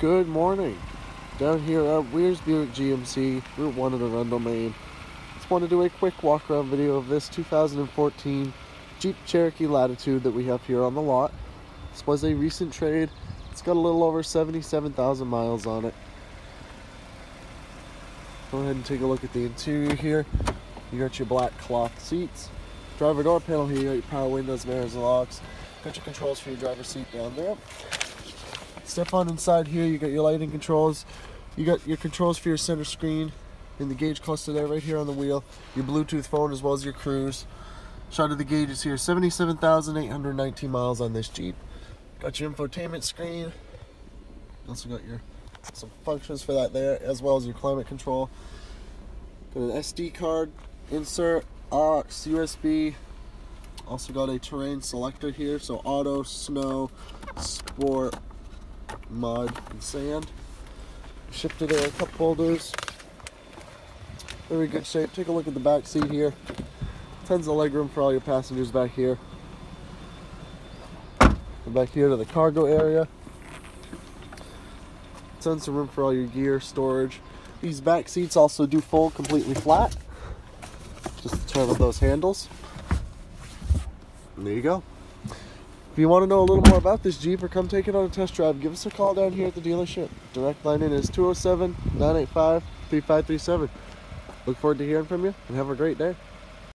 Good morning. Down here at Weirs Buick GMC, Route 1 in Arundel, Maine. Just want to do a quick walk around video of this 2014 Jeep Cherokee Latitude that we have here on the lot. This was a recent trade. It's got a little over 77,000 miles on it. Go ahead and take a look at the interior here. You got your black cloth seats. Driver door panel here, you got your power windows, mirrors, and locks. Got your controls for your driver's seat down there. Step on inside here, you got your lighting controls. You got your controls for your center screen and the gauge cluster there right here on the wheel. Your Bluetooth phone as well as your cruise. Shot of the gauges here, 77,819 miles on this Jeep. Got your infotainment screen. Also got your some functions for that there, as well as your climate control. Got an SD card insert, aux, USB. Also got a terrain selector here, so auto, snow, sport, mud, and sand. Shifted air cup holders. Very good shape. Take a look at the back seat here. Tons of legroom for all your passengers back here. And back here to the cargo area. Tons of room for all your gear storage. These back seats also do fold completely flat. Just turn up those handles. And there you go. If you want to know a little more about this Jeep or come take it on a test drive, give us a call down here at the dealership. Direct line in is 207 985 3537. Look forward to hearing from you and have a great day.